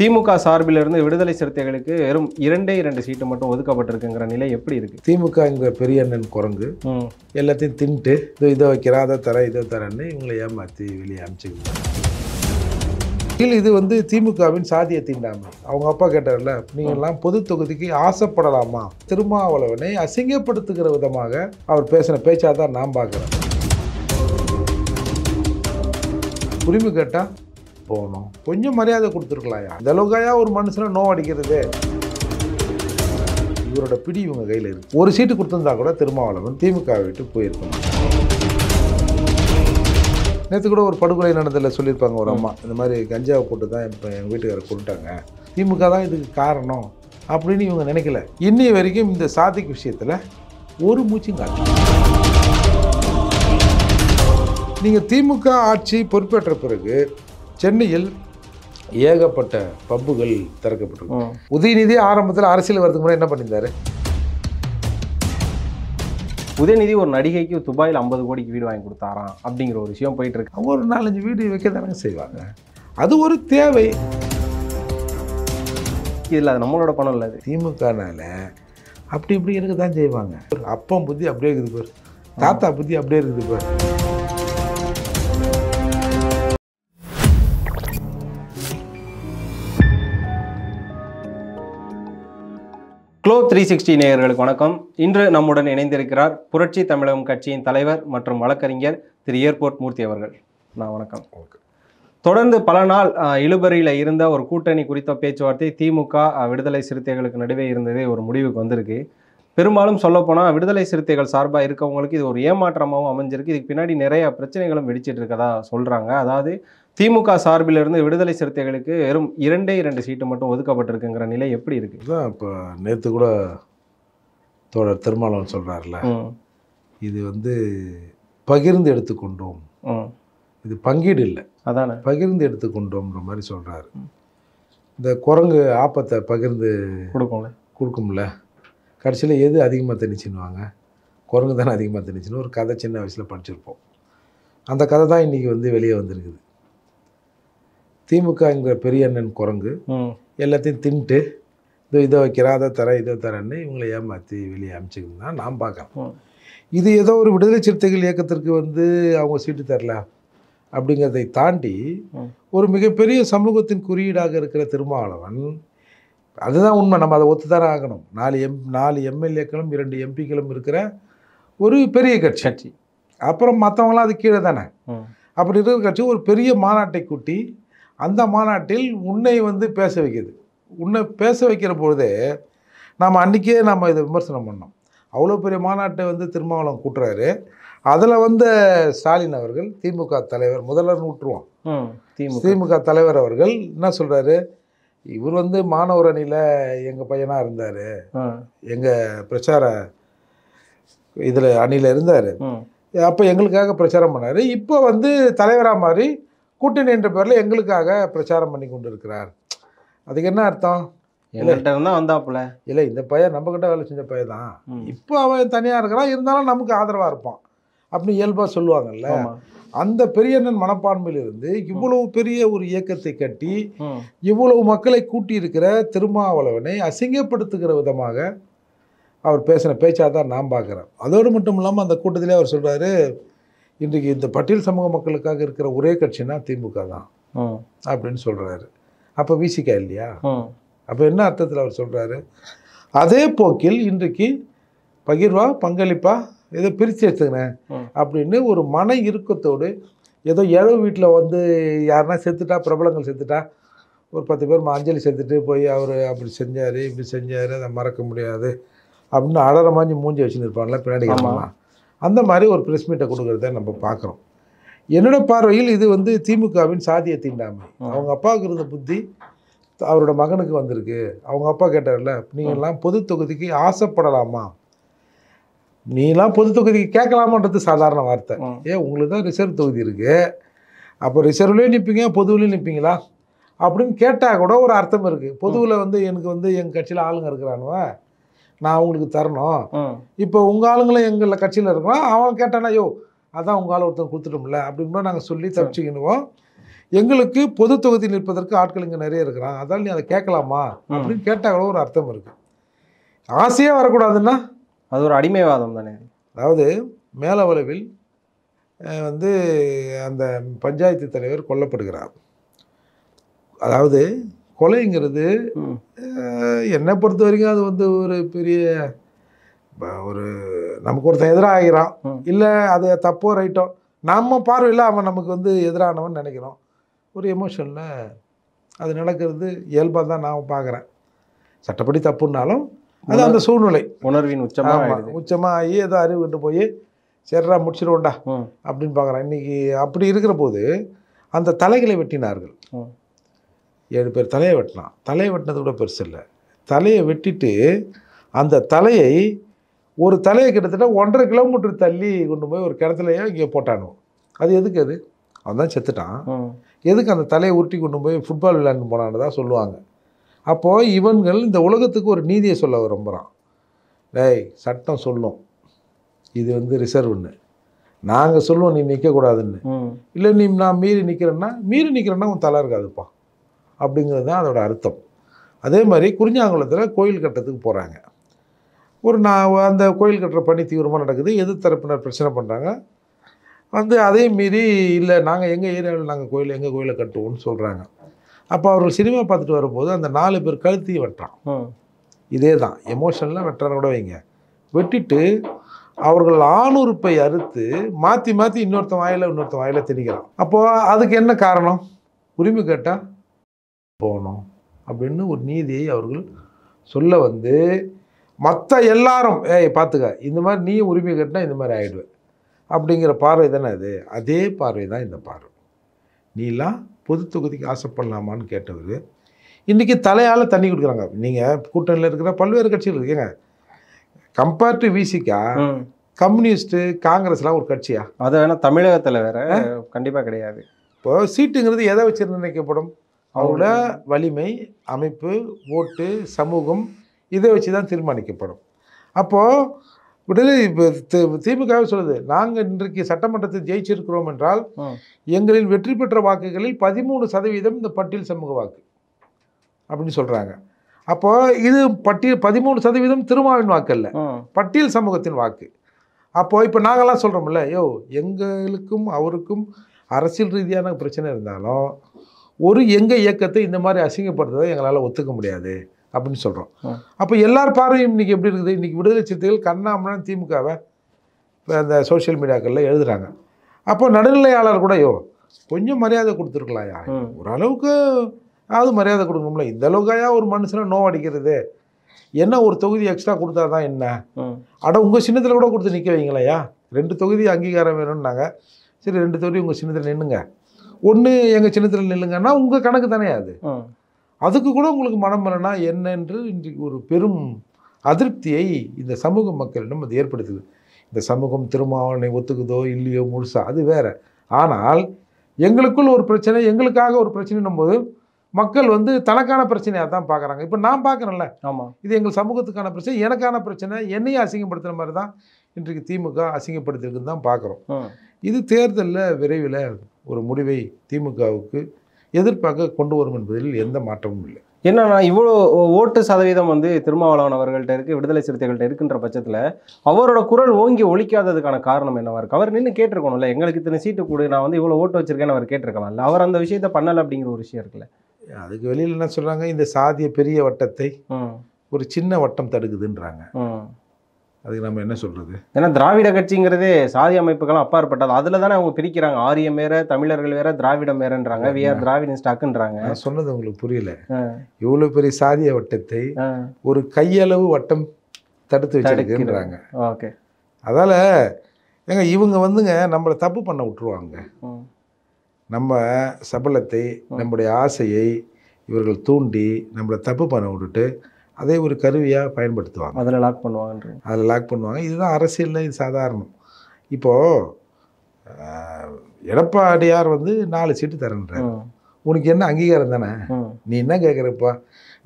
திமுக சார்பிலிருந்து விடுதலை சிறுத்தைகளுக்கு வெறும் இரண்டே இரண்டு சீட்டு மட்டும் ஒதுக்கப்பட்டிருக்குங்கிற நிலை எப்படி இருக்கு? திமுகங்கிற பெரிய அண்ணன் குரங்கு. எல்லாத்தையும் தின்ட்டு இதோ இதை வைக்கிறேன் அதை தரேன் இதை தரேன்னு இவங்களை ஏமாற்றி வெளியே அனுப்பிச்சுக்கணும் கீழ் இது வந்து திமுகவின் சாதிய தீண்டாமை. அவங்க அப்பா கேட்டார்ல நீங்கள்லாம் பொது தொகுதிக்கு ஆசைப்படலாமா? திருமாவளவனை அசிங்கப்படுத்துகிற விதமாக அவர் பேசின பேச்சா தான் நான் பார்க்குறேன். உரிமை கேட்டா போகணும். கொஞ்சம் மரியாதை கொடுத்துருக்கலாம்யா. இந்த அளவுக்காயா ஒரு மனுஷனை நோ அடிக்கிறது. இவரோட பிடி இவங்க கையில் இருக்கு. ஒரு சீட்டு கொடுத்துருந்தா கூட திருமாவளவன் திமுக விட்டு போயிருக்கணும் நேற்று கூட ஒரு படுகொலை நடந்ததில் சொல்லியிருப்பாங்க ஒரு அம்மா. இந்த மாதிரி கஞ்சாவை போட்டு தான் இப்போ எங்கள் வீட்டுக்காரர் கொண்டுட்டாங்க. திமுக தான் இதுக்கு காரணம் அப்படின்னு இவங்க நினைக்கல. இன்னி வரைக்கும் இந்த சாதிக் விஷயத்தில் ஒரு மூச்சும் காட்டு நீங்கள் திமுக ஆட்சி பொறுப்பேற்ற பிறகு சென்னையில் ஏகப்பட்ட பப்புகள் திறக்கப்பட்டிருக்கு. உதயநிதி ஆரம்பத்தில் அரசியல் வரதுக்கு முன்னாடி என்ன பண்ணியிருந்தாரு? உதயநிதி ஒரு நடிகைக்கு துபாயில் ஐம்பது கோடிக்கு வீடு வாங்கி கொடுத்தாராம் அப்படிங்கிற ஒரு விஷயம் போயிட்டு இருக்கு அவங்க ஒரு நாலஞ்சு வீடு வைக்க தானங்க செய்வாங்க. அது ஒரு தேவை. இதில் அது நம்மளோட பணம் இல்லை அது. திமுகனால அப்படி இப்படி இருக்க தான் செய்வாங்க. அப்பம் புத்தி அப்படியே இருக்குது பாரு. தாத்தா புத்தி அப்படியே இருக்குது பாரு. த்ரீ சிக்ஸ்டி நேயர்களுக்கு வணக்கம். இன்று நம்முடன் இணைந்திருக்கிறார் புரட்சி தமிழகம் கட்சியின் தலைவர் மற்றும் வழக்கறிஞர் திரு. ஏர்போர்ட் மூர்த்தி அவர்கள். நான் வணக்கம். தொடர்ந்து பல நாள் இழுபறியில் இருந்த ஒரு கூட்டணி குறித்த பேச்சுவார்த்தை திமுக விடுதலை சிறுத்தைகளுக்கு நடுவே இருந்ததே ஒரு முடிவுக்கு வந்திருக்கு. பெரும்பாலும் சொல்லப்போனால் விடுதலை சிறுத்தைகள் சார்பாக இருக்கவங்களுக்கு இது ஒரு ஏமாற்றமாகவும் அமைஞ்சிருக்கு. இதுக்கு பின்னாடி நிறைய பிரச்சனைகளும் வெடிச்சிட்டு இருக்கதா சொல்கிறாங்க அதாவது திமுக சார்பிலிருந்து விடுதலை சிறுத்தைகளுக்கு வெறும் இரண்டே இரண்டு சீட்டு மட்டும் ஒதுக்கப்பட்டிருக்குங்கிற நிலை எப்படி இருக்கு? இதுதான் இப்போ நேற்று கூட தோழர் திருமாவளவன் சொல்கிறார்ல இது வந்து பகிர்ந்து எடுத்துக்கொண்டோம். இது பங்கீடு இல்லை. அதானே. பகிர்ந்து எடுத்துக்கொண்டோம்ன்ற மாதிரி சொல்கிறாரு இந்த குரங்கு ஆப்பத்தை பகிர்ந்து கொடுக்கும்ல. கொடுக்கும்ல. கடைசியில் எது அதிகமாக திணிச்சுன்னுவாங்க? குரங்கு தானே அதிகமாக திணிச்சுன்னு ஒரு கதை சின்ன வயசில் படிச்சிருப்போம். அந்த கதை தான் இன்றைக்கி வந்து வெளியே வந்திருக்குது. திமுகங்கிற பெரிய அண்ணன் குரங்கு. எல்லாத்தையும் தின்ட்டு இதோ இதை வைக்கிறேன் அதை தரேன் இதை தரேன்னு இவங்களை ஏமாற்றி வெளியே அனுப்பிச்சிக்கணும் தான் நான் பார்க்குறேன். இது ஏதோ ஒரு விடுதலை சிறுத்தைகள் இயக்கத்திற்கு வந்து அவங்க சீட்டு தரல அப்படிங்கிறதை தாண்டி. ஒரு மிகப்பெரிய சமூகத்தின் குறியீடாக இருக்கிற திருமாவளவன் அதுதான் உண்மை. நம்ம அதை ஒத்துதானே ஆகணும். நாலு எம் நாலு எம்எல்ஏக்களும் இரண்டு எம்பிக்களும் இருக்கிற ஒரு பெரிய கட்சி. கட்சி. அப்புறம் மற்றவங்களாம் அது கீழே தானே. அப்படி இருக்கிற கட்சி ஒரு பெரிய மாநாட்டை கூட்டி அந்த மாநாட்டில் உன்னை வந்து பேச வைக்குது. உன்னை பேச வைக்கிற பொழுதே நாம் அன்றைக்கே நம்ம இதை விமர்சனம் பண்ணோம். அவ்வளோ பெரிய மாநாட்டை வந்து திருமாவளவன் கூட்டுறாரு. அதில் வந்த ஸ்டாலின் அவர்கள் திமுக தலைவர் முதல்வர் விட்டுருவோம் திமுக. தலைவர் அவர்கள் என்ன சொல்கிறாரு இவர் வந்து மாணவர் அணியில் எங்கள் பையனாக இருந்தார் எங்கள் பிரச்சார இதில் அணியில் இருந்தார். அப்போ எங்களுக்காக பிரச்சாரம் பண்ணார். இப்போ வந்து தலைவராக மாறி கூட்டணி என்ற பேரில் எங்களுக்காக பிரச்சாரம் பண்ணி கொண்டு இருக்கிறார் அதுக்கு என்ன அர்த்தம்? எங்கள்கிட்ட இருந்தா வந்தாப்புல. இல்லை இந்த பையன் நம்மக்கிட்ட வேலை செஞ்ச பையன் தான். இப்போ அவன் தனியாக இருக்கிறான். இருந்தாலும் நமக்கு ஆதரவாக இருப்பான். அப்படின்னு இயல்பாக சொல்லுவாங்கல்ல. அந்த பெரியண்ணன் மனப்பான்மையிலிருந்து இவ்வளவு பெரிய ஒரு இயக்கத்தை கட்டி இவ்வளவு மக்களை கூட்டி இருக்கிற திருமாவளவனை அசிங்கப்படுத்துகிற விதமாக அவர் பேசின பேச்சாக தான் நான் பார்க்குறேன். அதோடு மட்டும் இல்லாமல் அந்த கூட்டத்திலே அவர் சொல்கிறாரு இன்றைக்கு இந்த பட்டியல் சமூக மக்களுக்காக இருக்கிற ஒரே கட்சினா திமுக தான். அப்படின்னு சொல்கிறாரு அப்போ விசிகா இல்லையா? அப்போ என்ன அர்த்தத்தில் அவர் சொல்கிறாரு அதே போக்கில் இன்றைக்கு பகிர்வா பங்களிப்பா ஏதோ பிரித்து எடுத்துக்கினேன். அப்படின்னு ஒரு மன இறுக்கத்தோடு ஏதோ ஏழோ வீட்டில் வந்து யாருன்னா செத்துட்டா பிரபலங்கள் செத்துட்டா ஒரு பத்து பேர் ம- அஞ்சலி செத்துட்டு போய் அவர் அப்படி செஞ்சார் இப்படி செஞ்சார் அதை மறக்க முடியாது அப்படின்னு அலற மாஞ்சி வச்சுன்னு இருப்பாங்களே பின்னாடி ஆமா. அந்த மாதிரி ஒரு ப்ரெஸ் மீட்டை கொடுக்குறத நம்ம பார்க்குறோம். என்னோட பார்வையில் இது வந்து திமுகவின் சாதிய தீண்டாமை. அவங்க அப்பாவுக்கு இருந்த புத்தி அவரோட மகனுக்கு வந்திருக்கு. அவங்க அப்பா கேட்டார்ல நீங்கள்லாம் பொது தொகுதிக்கு ஆசைப்படலாமா? நீலாம் பொது தொகுதிக்கு கேட்கலாமான்றது சாதாரண வார்த்தை. ஏன் உங்களுக்கு தான் ரிசர்வ் தொகுதி இருக்குது அப்போ ரிசர்வ்லேயும் நிற்பீங்க பொதுவிலையும் நிற்பீங்களா அப்படின்னு கேட்டால் கூட ஒரு அர்த்தம் இருக்குது பொதுவில் வந்து எனக்கு வந்து எங்கள் கட்சியில் ஆளுங்க இருக்கிறானுவ? நான் அவங்களுக்கு தரணும். இப்போ உங்கள் ஆளுங்களும் எங்கள் கட்சியில் இருக்கிறான் அவன் கேட்டானா யோ அதான் உங்கள் ஆள் ஒருத்தன் கொடுத்துட்டோம்ல அப்படின்னு நாங்கள் சொல்லி தப்பிச்சுக்கணுவோம் எங்களுக்கு பொது தொகுதி நிற்பதற்கு ஆட்கள் இங்கே நிறைய இருக்கிறான் அதால் நீ அதை கேட்கலாமா. அப்படின்னு கேட்டால் ஒரு அர்த்தம் இருக்கு. ஆசையே வரக்கூடாதுன்னா? அது ஒரு அடிமைவாதம் தானே. அதாவது மேலவளவில் வந்து அந்த பஞ்சாயத்து தலைவர் கொல்லப்படுகிறார். அதாவது கொலைங்கிறது என்னை பொறுத்த வரைக்கும் அது வந்து ஒரு பெரிய ஒரு நமக்கு ஒருத்தன் எதிராக ஆகிறான் ம். இல்லை அது தப்போ ரைட்டோ நம்ம பார்வையில் அவன் நமக்கு வந்து எதிரானவன் நினைக்கிறோம். ஒரு எமோஷனில் அது நடக்கிறது இயல்பாக தான் நான் பார்க்குறேன். சட்டப்படி தப்புன்னாலும் அது அந்த சூழ்நிலை. உணர்வின் உச்சமா ஆமாம் ஆயிடுது. உச்சமாக ஆகி ஏதோ அறிவு விட்டு போய் சரிடா முடிச்சிடுவோண்டா ம். அப்படின்னு பார்க்குறேன். இன்னைக்கு அப்படி இருக்கிற போது அந்த தலைகளை வெட்டினார்கள். ஏழு பேர் தலையை வெட்டினான். தலையை வெட்டினது கூட பெருசு இல்லை. தலையை வெட்டிட்டு அந்த தலையை ஒரு தலையை கிட்டத்தட்ட ஒன்றரை கிலோமீட்டர் தள்ளி கொண்டு போய் ஒரு கிணத்துலையோ இங்கே போட்டானுவோம் அது எதுக்கு அது? அவன் தான் செத்துட்டான். எதுக்கு அந்த தலையை உருட்டி கொண்டு போய் ஃபுட்பால் விளையாண்டு போனான்னு தான் சொல்லுவாங்க. அப்போது இவன்கள் இந்த உலகத்துக்கு ஒரு நீதியை சொல்ல விரும்புகிறான் டேய் சட்டம் சொல்லும். இது வந்து ரிசர்வ்னு நாங்கள் சொல்லுவோம் நீ நிற்கக்கூடாதுன்னு. இல்லை நீ நான் மீறி நிற்கிறேன்னா மீறி நிற்கிறேன்னா உன் தலை இருக்காதுப்பா. அப்படிங்கிறது தான் அதோட அர்த்தம். அதே மாதிரி குறிஞ்சாங்குளத்தில் கோயில் கட்டுறதுக்கு போகிறாங்க ஒரு நான் அந்த கோயில் கட்டுற பணி தீவிரமாக நடக்குது. எதிர் தரப்பினர் பிரச்சனை பண்ணுறாங்க வந்து அதையும் மீறி இல்லை நாங்கள் எங்கள் ஏரியாவில் நாங்கள் கோயில் எங்கள் கோயிலை கட்டுவோம்னு சொல்கிறாங்க அப்போ அவர்கள் சினிமா பார்த்துட்டு வரும்போது அந்த நாலு பேர் கழுத்தையும் வெட்டுறான். இதே தான். எமோஷனில் வெட்டுறான்னு கூட வைங்க. வெட்டிட்டு அவர்கள் ஆணுறுப்பை அறுத்து மாற்றி மாற்றி இன்னொருத்தன் வாயில இன்னொருத்தன் வாயில திணிக்கிறான். அப்போது அதுக்கு என்ன காரணம்? உரிமை கேட்டால் போகணும். அப்படின்னு ஒரு நீதியை அவர்கள் சொல்ல வந்து மற்ற எல்லாரும் ஏய் பார்த்துக்க இந்த மாதிரி நீயும் உரிமை கேட்டினா இந்த மாதிரி ஆயிடுவேன் அப்படிங்கிற பார்வை தானே அது. அதே பார்வை தான் இந்த பார்வை. நீலாம் பொது தொகுதிக்கு ஆசைப்படலாமான்னு கேட்டவர் இன்றைக்கி தலையால் தண்ணி கொடுக்குறாங்க. நீங்கள் கூட்டணியில் இருக்கிற பல்வேறு கட்சிகள் இருக்கீங்க கம்பேர்ட் டு விசிகா ம். கம்யூனிஸ்ட்டு காங்கிரஸ்லாம் ஒரு கட்சியா? அது வேணா தமிழகத்துல வேற கண்டிப்பா கிடையாது. இப்போ சீட்டுங்கிறது எதை வச்சு நிர்ணயிக்கப்படும்? அவரோட வலிமை அமைப்பு ஓட்டு சமூகம் இதை வச்சு தான் தீர்மானிக்கப்படும். அப்போது விடுதலை இப்போ திமுகவே சொல்லுது நாங்கள் இன்றைக்கு சட்டமன்றத்தில் ஜெயிச்சிருக்கிறோம் என்றால். எங்களின் வெற்றி பெற்ற வாக்குகளில் பதிமூணு சதவீதம் இந்த பட்டியல் சமூக வாக்கு. அப்படின்னு சொல்கிறாங்க அப்போ இது பட்டியல் பதிமூணு சதவீதம் திருமாவின் வாக்கு அல்ல ம். பட்டியல் சமூகத்தின் வாக்கு. அப்போ இப்போ நாங்கள்லாம் சொல்கிறோம்ல யோ எங்களுக்கும் அவருக்கும் அரசியல் ரீதியான பிரச்சனை இருந்தாலும் ஒரு எங்கள் இயக்கத்தை இந்த மாதிரி அசிங்கப்படுத்துறதை எங்களால் ஒத்துக்க முடியாது அப்படின்னு சொல்கிறோம். அப்போ எல்லார் பார்வையும் இன்றைக்கி எப்படி இருக்குது? இன்றைக்கி விடுதலை சிறுத்தைகள் கண்ணாமண்ணன் திமுகவை அந்த சோஷியல் மீடியாக்களில் எழுதுகிறாங்க அப்போ நடுநிலையாளர் கூட யோ கொஞ்சம் மரியாதை கொடுத்துருக்கலாம்யா ம். ஓரளவுக்கு அது மரியாதை கொடுக்கணும்ல. இந்த அளவுக்காயா ஒரு மனுஷனை நோவடிக்கிறது என்ன ஒரு தொகுதி எக்ஸ்ட்ரா கொடுத்தா தான் என்ன. அட உங்கள் சின்னத்தில் கூட கொடுத்து நிற்க வைங்களையா ரெண்டு தொகுதி அங்கீகாரம் வேணும்னாங்க. சரி ரெண்டு தொகுதி உங்கள் சின்னத்தில் நின்னுங்க. ஒன்று எங்கள் சின்னத்தில் நில்லுங்கன்னா உங்கள் கணக்கு தானே அது. அதுக்கு கூட உங்களுக்கு மனம் வரனா என்னென்று இன்றைக்கு ஒரு பெரும் அதிருப்தியை இந்த சமூக மக்களிடம் அது ஏற்படுத்துது. இந்த சமூகம் திருமாவளனை ஒத்துக்குதோ இல்லையோ முழுசா அது வேற. ஆனால் எங்களுக்குள் ஒரு பிரச்சனை எங்களுக்காக ஒரு பிரச்சனைன்னும் போது மக்கள் வந்து தனக்கான பிரச்சனையாக தான் பார்க்குறாங்க இப்போ நான் பார்க்குறேன்ல ஆமா. இது எங்கள் சமூகத்துக்கான பிரச்சனை எனக்கான பிரச்சனை என்னையும் அசிங்கப்படுத்துகிற மாதிரி தான் இன்றைக்கு திமுக அசிங்கப்படுத்திருக்குன்னு தான் பார்க்குறோம். இது தேர்தலில் விரைவில் ஒரு முடிவை திமுகவுக்கு எதிர்ப்பாக கொண்டு வரும் என்பதில் எந்த மாற்றமும் இல்லை. என்னன்னா இவ்வளோ ஓட்டு சதவீதம் வந்து திருமாவளவன் அவர்கள்ட்ட இருக்கு விடுதலை சிறுத்தைகள்ட்ட இருக்குன்ற பட்சத்துல அவரோட குரல் ஓங்கி ஒழிக்காததுக்கான காரணம் என்னவா இருக்கு? அவர் நின்று கேட்டிருக்கணும்ல எங்களுக்கு இத்தனை சீட்டு கொடு நான் வந்து இவ்வளோ ஓட்டு வச்சிருக்கேன்னு அவர் கேட்டிருக்கலாம்ல அவர் அந்த விஷயத்த பண்ணல அப்படிங்கிற ஒரு விஷயம் இருக்குல்ல. அதுக்கு வெளியில் என்ன சொல்கிறாங்க இந்த சாதிய பெரிய வட்டத்தை. ஒரு சின்ன வட்டம் தடுக்குதுன்றாங்க. அதுக்கு நம்ம என்ன சொல்கிறது ஏன்னா திராவிட கட்சிங்கிறதே சாதி அமைப்புகளும் அப்பாற்பட்டது. அதுல தானே அவங்க பிரிக்கிறாங்க. ஆரியம் வேற தமிழர்கள் வேற திராவிடம் வேறன்றாங்க. வி ஆர் திராவிடன் ஸ்டாக்குன்றாங்க. நான் சொன்னது உங்களுக்கு புரியல. இவ்வளோ பெரிய சாதிய வட்டத்தை. ஒரு கையளவு வட்டம் தடுத்து வச்சிருக்குன்றாங்க. ஓகே. அதால் ஏங்க இவங்க வந்துங்க நம்மளை தப்பு பண்ண விட்டுருவாங்க. நம்ம சபலத்தை நம்முடைய ஆசையை இவர்கள் தூண்டி நம்மளை தப்பு பண்ண விட்டுட்டு அதை ஒரு கருவியாக பயன்படுத்துவாங்க. அதுல லாக் பண்ணுவாங்கன்றீங்க. அதில் லாக் பண்ணுவாங்க. இதுதான் அரசியலில் இது சாதாரணம். இப்போது எடப்பாடியார் வந்து நாலு சீட்டு தரேன்றார். உனக்கு என்ன அங்கீகாரம் தானே. நீ என்ன கேட்குறப்பா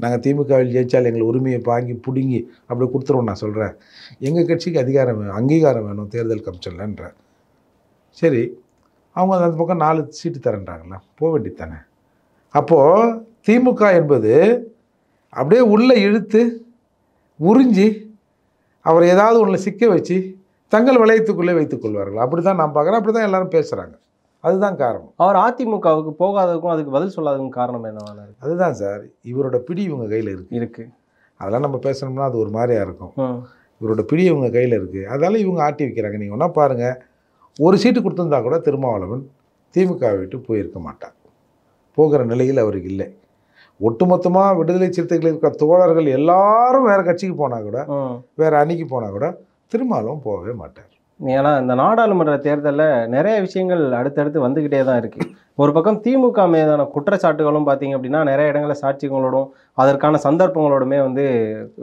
நாங்கள் திமுகவில் ஜெயிச்சால் எங்களை உரிமையை வாங்கி பிடுங்கி அப்படி கொடுத்துருவோம் நான் சொல்கிறேன் எங்கள் கட்சிக்கு அதிகாரம் வேணும் அங்கீகாரம் வேணும் தேர்தல் கமிஷன்லன்ற. சரி அவங்க அந்த பக்கம் நாலு சீட்டு தரேன்றாங்களா? போக வேண்டியது தானே. அப்போது திமுக என்பது அப்படியே உள்ளே இழுத்து உறிஞ்சி அவரை ஏதாவது ஒன்றில் சிக்க வச்சு தங்கள் வளையத்துக்குள்ளே வைத்துக் கொள்வார்கள். அப்படி தான் நான் பார்க்குறேன். அப்படி தான் எல்லாரும் பேசுகிறாங்க. அதுதான் காரணம். அவர் அதிமுகவுக்கு போகாததுக்கும் அதுக்கு பதில் சொல்லாததுக்கும் காரணம் என்னவான அதுதான் சார். இவரோட பிடி இவங்க கையில் இருக்குது இருக்கு. அதெல்லாம் நம்ம பேசணும்னா அது ஒரு மாதிரியா இருக்கும். இவரோட பிடி இவங்க கையில் இருக்குது அதால இவங்க ஆட்டி வைக்கிறாங்க. நீங்கள் ஒன்றா பாருங்கள் ஒரு சீட்டு கொடுத்துருந்தா கூட திருமாவளவன் திமுக விட்டு போயிருக்க மாட்டார் போகிற நிலையில் அவருக்கு இல்லை. ஒட்டுமொத்தமாக விடுதலை சிறுத்தைகள் இருக்கிற தோழர்கள் எல்லாரும் வேறு கட்சிக்கு போனால் கூட. வேறு அணிக்கு போனால் கூட திருமாவளவன் போகவே மாட்டார். ஏன்னா இந்த நாடாளுமன்ற தேர்தலில் நிறைய விஷயங்கள் அடுத்தடுத்து வந்துக்கிட்டே தான் இருக்கு. ஒரு பக்கம் திமுக மீதான குற்றச்சாட்டுகளும் பார்த்தீங்க அப்படின்னா நிறைய இடங்களில் சாட்சியங்களோடும் அதற்கான சந்தர்ப்பங்களோடுமே வந்து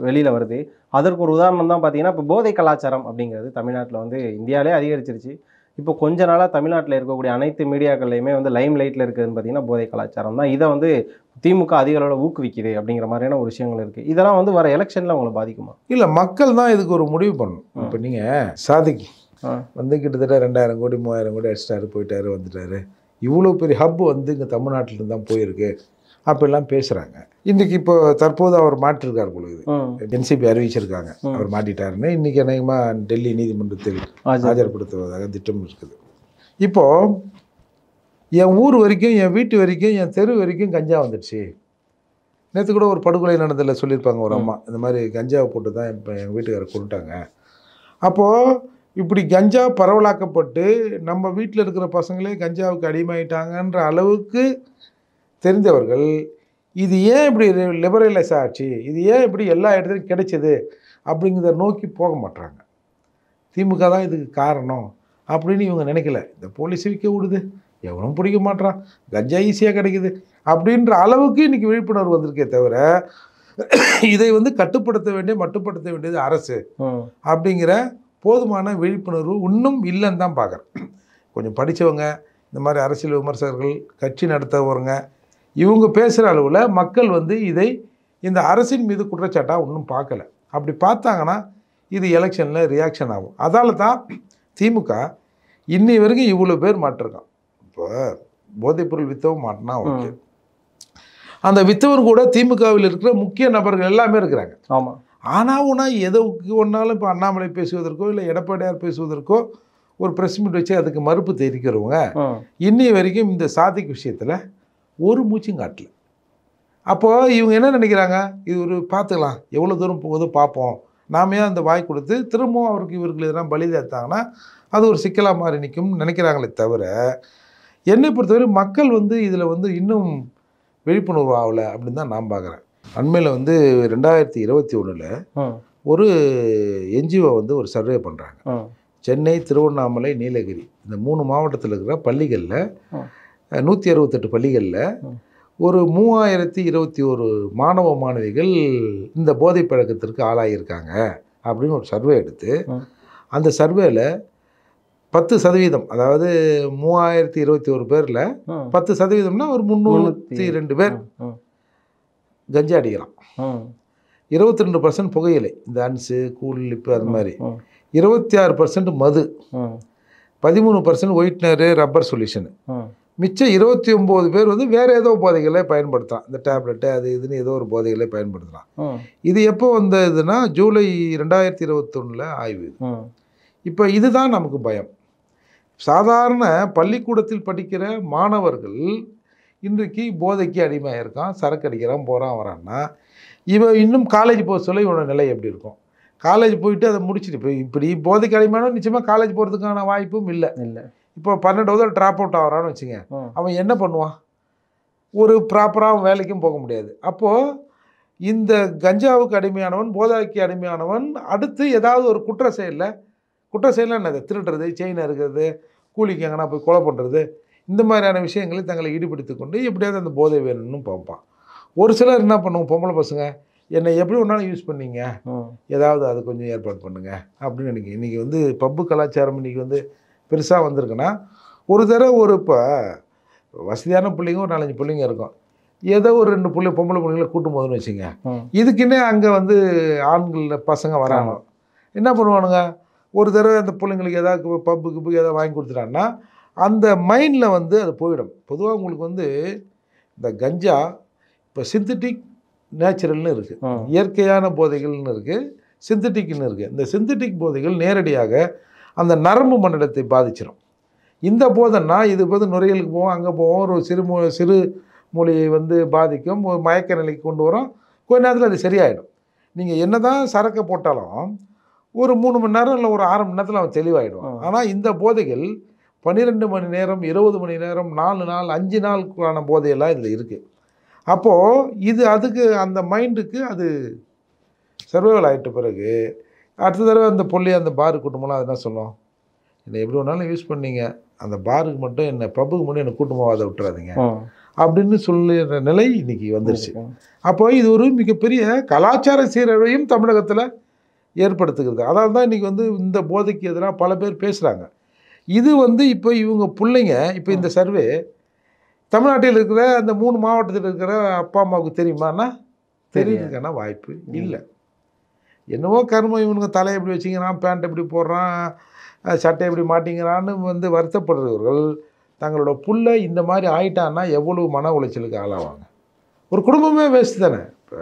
வெளியில் வருது. அதற்கு ஒரு உதாரணம் தான் பார்த்தீங்கன்னா இப்போ போதை கலாச்சாரம் அப்படிங்கிறது தமிழ்நாட்டில் வந்து இந்தியாவிலே அதிகரிச்சிருச்சு. இப்போ கொஞ்ச நாளாக தமிழ்நாட்டில் இருக்கக்கூடிய அனைத்து மீடியாக்கள்லையுமே வந்து லைம் லைட்டில் இருக்குதுன்னு பார்த்தீங்கன்னா போதை கலாச்சாரம் தான். இதை வந்து திமுக அதிக அளவில் ஊக்குவிக்குது அப்படிங்கிற மாதிரியான ஒரு விஷயங்கள் இருக்குது இதெல்லாம் வந்து வர எலெக்ஷனில் உங்களை பாதிக்குமா? இல்லை மக்கள் தான் இதுக்கு ஒரு முடிவு பண்ணணும். இப்போ நீங்கள் சாதிக்கு. வந்து கிட்டத்தட்ட ரெண்டாயிரம் கோடி மூவாயிரம் கோடி அடிச்சிட்டாரு போயிட்டாரு வந்துட்டாரு. இவ்வளோ பெரிய ஹப் வந்து இங்கே தமிழ்நாட்டிலேருந்து தான் போயிருக்கு. அப்படிலாம் பேசுகிறாங்க இன்றைக்கி இப்போ தற்போது அவர் மாற்றிருக்கார் பொழுது என்சிபி அறிவிச்சிருக்காங்க. அவர் மாட்டிட்டாருன்னு இன்றைக்கி அநேகமாக டெல்லி நீதிமன்றத்தில் ஆஜர். ஆஜர்படுத்துவதாக திட்டம் இருக்குது. இப்போது என் ஊர் வரைக்கும் என் வீட்டு வரைக்கும் என் தெரு வரைக்கும் கஞ்சா வந்துடுச்சு. நேற்று கூட ஒரு படுகொலை நடந்ததில் சொல்லியிருப்பாங்க ஒரு அம்மா. இந்த மாதிரி கஞ்சாவை போட்டு தான் இப்போ எங்கள் வீட்டுக்காரரை கொண்டுட்டாங்க. அப்போது இப்படி கஞ்சா பரவலாக்கப்பட்டு நம்ம வீட்டில் இருக்கிற பசங்களே கஞ்சாவுக்கு அடிமையாயிட்டாங்கன்ற அளவுக்கு தெரிந்தவர்கள் இது ஏன் இப்படி லிபரலைஸ் ஆச்சு? இது ஏன் இப்படி எல்லா இடத்துலையும் கிடைச்சது? அப்படிங்கிறத நோக்கி போக மாட்டாங்க திமுக தான் இதுக்கு காரணம் அப்படின்னு இவங்க நினைக்கல. இந்த போலீஸ் விற்க விடுது எவனும் பிடிக்க மாட்றான் கஞ்சா ஈஸியாக கிடைக்குது. அப்படின்ற அளவுக்கு இன்னைக்கு விழிப்புணர்வு வந்திருக்கே தவிர இதை வந்து கட்டுப்படுத்த வேண்டிய மட்டுப்படுத்த வேண்டியது அரசு. அப்படிங்கிற போதுமான விழிப்புணர்வு இன்னும் இல்லைன்னு தான் பார்க்குறேன் கொஞ்சம் படித்தவங்க இந்த மாதிரி அரசியல் விமர்சகர்கள் கட்சி நடத்தவங்க இவங்க பேசுகிற அளவில் மக்கள் வந்து இதை இந்த அரசின் மீது குற்றச்சாட்டாக ஒன்றும் பார்க்கல அப்படி பார்த்தாங்கன்னா இது எலெக்ஷனில் ரியாக்ஷன் ஆகும். அதால தான் திமுக இன்னி வரைக்கும் இவ்வளோ பேர் மாட்டிருக்கான். இப்போ போதைப்பொருள் வித்தவும் மாட்டினா ஓகே. அந்த வித்தவர் கூட திமுகவில் இருக்கிற முக்கிய நபர்கள் எல்லாமே இருக்கிறாங்க. ஆமாம் ஆனால் உனா எதுக்கு ஒன்றாலும் இப்போ அண்ணாமலை பேசுவதற்கோ இல்லை எடப்பாடியார் பேசுவதற்கோ ஒரு ப்ரெஸ் மீட் வச்சு அதுக்கு மறுப்பு தெரிவிக்கிறவங்க இன்னி வரைக்கும் இந்த சாதிக் விஷயத்தில் ஒரு மூச்சும் காட்டல. அப்போது இவங்க என்ன நினைக்கிறாங்க? இது ஒரு பார்த்துக்கலாம். எவ்வளோ தூரம் போகுதோ பார்ப்போம். நாமே அந்த வாய் கொடுத்து திரும்பவும் அவருக்கு இவர்கள் எதனா பலி தேர்த்தாங்கன்னா அது ஒரு சிக்கலாக மாறி நிற்கும்னு நினைக்கிறாங்களே தவிர என்னை பொறுத்தவரை மக்கள் வந்து இதில் வந்து இன்னும் விழிப்புணர்வு ஆகலை அப்படின்னு தான் நான் பார்க்குறேன் அண்மையில் வந்து ரெண்டாயிரத்தி இருபத்தி ஒன்றில் ஒரு என்ஜிஓ வந்து ஒரு சர்வே பண்ணுறாங்க சென்னை திருவண்ணாமலை நீலகிரி இந்த மூணு மாவட்டத்தில் இருக்கிற பள்ளிகளில். நூற்றி அறுபத்தெட்டு பள்ளிகளில். ஒரு மூவாயிரத்தி இருபத்தி ஒரு மாணவ மாணவிகள் இந்த போதை பழக்கத்திற்கு ஆளாகியிருக்காங்க அப்படின்னு ஒரு சர்வே எடுத்து. அந்த சர்வேல பத்து சதவீதம். அதாவது மூவாயிரத்தி இருபத்தி ஒரு பேரில் பத்து சதவீதம்னா ஒரு முந்நூற்றி ரெண்டு பேர். கஞ்சா அடிக்கிறான் ம் இருபத்தி ரெண்டு பர்சன்ட் புகையிலை. இந்த அன்ஸு கூல் லிப்பு அது மாதிரி. இருபத்தி ஆறு பர்சன்ட் மது. பதிமூணு பர்சன்ட் ஒயிட்னரு ரப்பர் சொல்யூஷன். மிச்சம் இருபத்தி ஒம்பது பேர் வந்து வேறு ஏதோ போதைகளை பயன்படுத்தலாம். இந்த டேப்லெட்டு அது இதுன்னு ஏதோ ஒரு போதைகளை பயன்படுத்தலாம். இது எப்போ வந்ததுன்னா ஜூலை ரெண்டாயிரத்தி இருபத்தொன்னில் ஆய்வு இப்போ இதுதான் நமக்கு பயம். சாதாரண பள்ளிக்கூடத்தில் படிக்கிற மாணவர்கள் இன்றைக்கு போதைக்கு அடிமையாக இருக்கான் சரக்கு அடிக்கிறான் போகிறான் வரான்னா இவன் இன்னும் காலேஜ் போக சொல்ல இவனோட நிலை எப்படி இருக்கும்? காலேஜ் போயிட்டு அதை முடிச்சுட்டு இப்போ இப்படி போதைக்கு அடிமையான நிச்சயமாக காலேஜ் போகிறதுக்கான வாய்ப்பும் இல்லை. இல்லை. இப்போ பன்னெண்டாவது ட்ராப் அவுட் ஆகிறான்னு வச்சுங்க அவன் என்ன பண்ணுவான்? ஒரு ப்ராப்பராக வேலைக்கும் போக முடியாது. அப்போது இந்த கஞ்சாவுக்கு அடிமையானவன் போதைக்கு அடிமையானவன் அடுத்து ஏதாவது ஒரு குற்ற செயலில் குற்ற செயலில் என்னது? திருடுறது செயின் அறுக்கிறது கூலிக்கு எங்கன்னா போய் கொலை பண்ணுறது இந்த மாதிரியான விஷயங்களை தங்களை ஈடுபடுத்திக் கொண்டு எப்படியாவது அந்த போதை வேணும்னு பார்ப்பான். ஒரு சிலர் என்ன பண்ணுவோம் பொம்பளை பசங்க என்னை எப்படி ஒன்றாலும் யூஸ் பண்ணீங்க? ஏதாவது அது கொஞ்சம் ஏற்பாடு பண்ணுங்க. அப்படின்னு நினைக்கிறேன் இன்றைக்கி வந்து பப்பு கலாச்சாரம் இன்றைக்கி வந்து பெருசாக வந்திருக்குன்னா ஒரு தடவை ஒரு இப்போ வசதியான பிள்ளைங்க ஒரு நாலஞ்சு பிள்ளைங்க இருக்கும். ஏதோ ஒரு ரெண்டு பிள்ளை பொம்பளை பிள்ளைங்கள கூட்டும் போதுன்னு வச்சுங்க. இதுக்குன்னே அங்கே வந்து ஆண்கள் பசங்க வராங்க. என்ன பண்ணுவானுங்க? ஒரு தடவை அந்த பிள்ளைங்களுக்கு ஏதாவது பப்பு கிப்பு ஏதாவது வாங்கி கொடுத்துட்டான்னா அந்த மைண்டில் வந்து அது போயிடும். பொதுவாக உங்களுக்கு வந்து இந்த கஞ்சா இப்போ சிந்தட்டிக் நேச்சுரல்னு இருக்குது. இயற்கையான போதைகள்னு இருக்குது சிந்தட்டிக்னு இருக்குது இந்த சிந்தட்டிக் போதைகள் நேரடியாக அந்த நரம்பு மண்டலத்தை பாதிச்சிடும் இந்த போதைன்னா இது வந்து நுரையீரலுக்கு போவோம் அங்கே போவோம் ஒரு சிறு மூ சிறு மூளையை வந்து பாதிக்கும் மயக்க நிலைக்கு கொண்டு வரும். கொஞ்ச நேரத்தில் அது சரியாயிடும். நீங்கள் என்ன தான் சரக்கை போட்டாலும் ஒரு மூணு மணி நேரம் இல்லை ஒரு ஆறு மணி நேரத்தில் அவன் தெளிவாயிடுவான். ஆனால் இந்த போதைகள் பன்னிரெண்டு மணி நேரம் இருபது மணி நேரம் நாலு நாள் அஞ்சு நாளுக்கான போதையெல்லாம் இதில் இருக்குது அப்போது இது அதுக்கு அந்த மைண்டுக்கு அது சர்வைவல் ஆகிட்ட பிறகு அடுத்த தடவை அந்த பொல்லி அந்த பாரு கூட்டமெல்லாம் அது என்ன சொல்லும்? என்னை எப்படி வேணாலும் யூஸ் பண்ணீங்க. அந்த பாருக்கு மட்டும் என்னை பப்புக்கு மட்டும் என்னை கூட்டமாக வாத விட்டுறாதீங்க. அப்படின்னு சொல்லுற நிலை இன்னைக்கு வந்துருச்சு. அப்போ இது ஒரு மிகப்பெரிய கலாச்சார சீரழிவையும் தமிழகத்தில் ஏற்படுத்துகிறது அதாவது தான் இன்றைக்கி வந்து இந்த போதைக்கு எதிராக பல பேர் பேசுகிறாங்க இது வந்து இப்போ இவங்க பிள்ளைங்க இப்போ இந்த சர்வே தமிழ்நாட்டில் இருக்கிற அந்த மூணு மாவட்டத்தில் இருக்கிற அப்பா அம்மாவுக்கு தெரியுமான்னா தெரியறதுக்கான வாய்ப்பு இல்லை. என்னவோ கர்மம் இவனுங்க தலையை எப்படி வச்சுக்கிறான் பேண்ட் எப்படி போடுறான் சட்டை எப்படி மாட்டிங்கிறான்னு வந்து வருத்தப்படுறவர்கள் தங்களோட புள்ள இந்த மாதிரி ஆயிட்டான்னா எவ்வளவு மன உளைச்சலுக்கு ஆளாவாங்க? ஒரு குடும்பமே வேஸ்ட் தானே? இப்போ